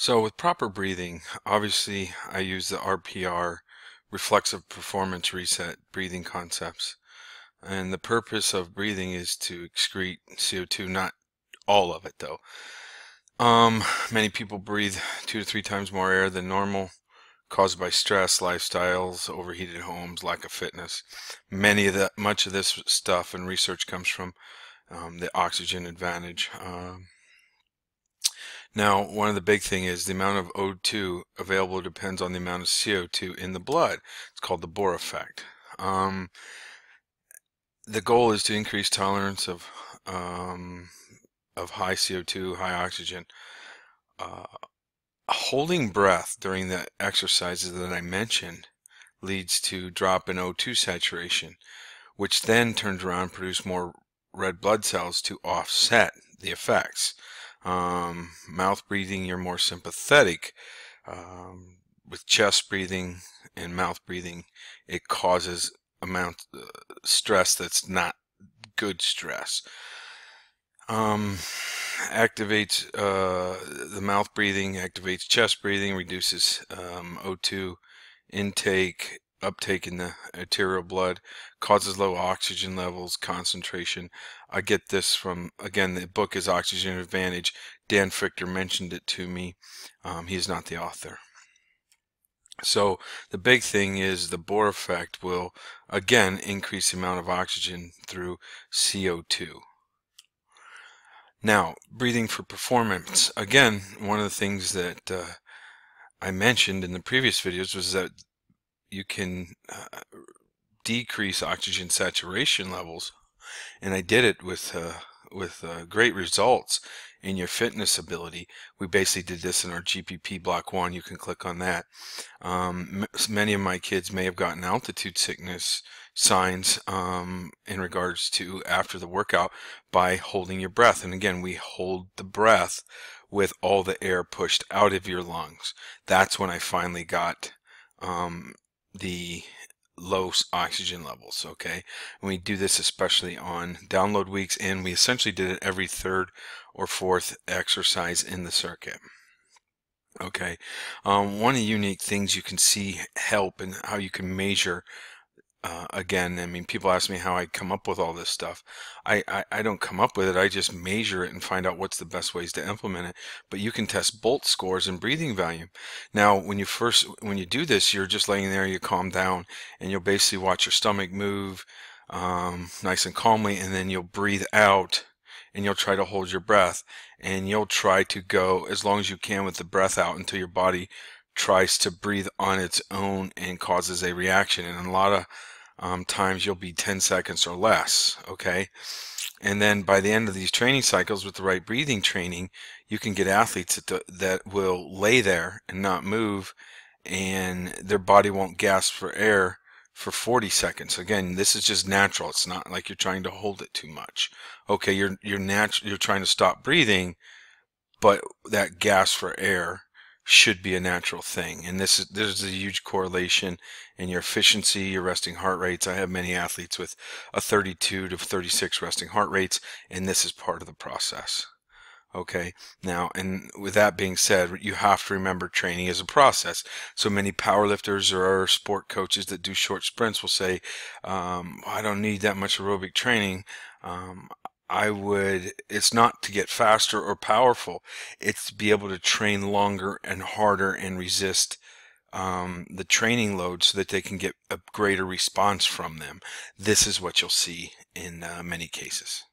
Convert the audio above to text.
So with proper breathing, obviously I use the RPR, reflexive performance reset breathing concepts. And the purpose of breathing is to excrete CO2, not all of it though. Um, many people breathe two to three times more air than normal, caused by stress, lifestyles, overheated homes, lack of fitness. Many of that, much of this stuff and research comes from um, the oxygen advantage. Um, now, one of the big thing is the amount of O2 available depends on the amount of CO2 in the blood. It's called the Bohr effect. Um, the goal is to increase tolerance of um, of high CO2, high oxygen. Uh, holding breath during the exercises that I mentioned leads to drop in O2 saturation, which then turns around and produce more red blood cells to offset the effects. Um, mouth breathing, you're more sympathetic. Um, with chest breathing and mouth breathing, it causes amount uh, stress that's not good stress. Um, activates uh, the mouth breathing, activates chest breathing, reduces um, O2 intake, uptake in the arterial blood, causes low oxygen levels, concentration. I get this from, again, the book is Oxygen Advantage. Dan Fichter mentioned it to me. Um, he is not the author. So the big thing is the Bohr effect will, again, increase the amount of oxygen through CO2. Now, breathing for performance. Again, one of the things that uh, I mentioned in the previous videos was that you can uh, decrease oxygen saturation levels, and I did it with uh, with uh, great results in your fitness ability. We basically did this in our GPP block one. You can click on that. Um, many of my kids may have gotten altitude sickness signs um, in regards to after the workout by holding your breath. And again, we hold the breath with all the air pushed out of your lungs. That's when I finally got um, the low oxygen levels okay? And we do this especially on download weeks and we essentially did it every third or fourth exercise in the circuit okay? Um, one of the unique things you can see help and how you can measure uh, again, I mean, people ask me how I come up with all this stuff. I, I, I, don't come up with it. I just measure it and find out what's the best ways to implement it. But you can test bolt scores and breathing volume. Now, when you first, when you do this, you're just laying there, you calm down, and you'll basically watch your stomach move um, nice and calmly, and then you'll breathe out and you'll try to hold your breath and you'll try to go as long as you can with the breath out until your body tries to breathe on its own and causes a reaction. And a lot of um, times you'll be 10 seconds or less, okay? And then by the end of these training cycles with the right breathing training, you can get athletes that, that will lay there and not move and their body won't gasp for air for 40 seconds. Again, this is just natural. It's not like you're trying to hold it too much. Okay, you're you're natural you're trying to stop breathing, but that gas for air should be a natural thing. And this is there's a huge correlation in your efficiency, your resting heart rates. I have many athletes with a 32 to 36 resting heart rates, and this is part of the process. Okay, now, and with that being said, you have to remember training is a process. So many powerlifters or sport coaches that do short sprints will say, um, I don't need that much aerobic training. Um, I would, it's not to get faster or powerful, it's to be able to train longer and harder and resist um, the training load so that they can get a greater response from them. This is what you'll see in uh, many cases.